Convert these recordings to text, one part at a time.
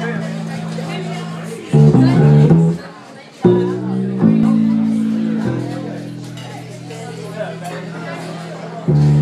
Thank you.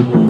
Mm-hmm.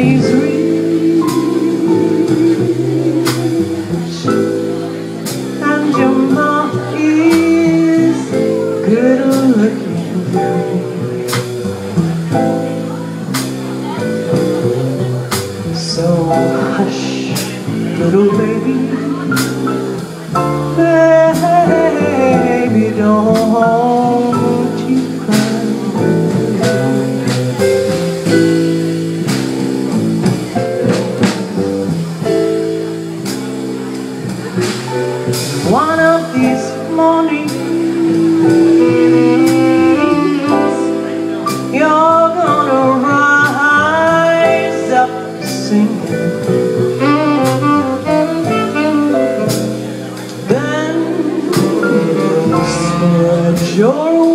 these reach And your mouth is good. your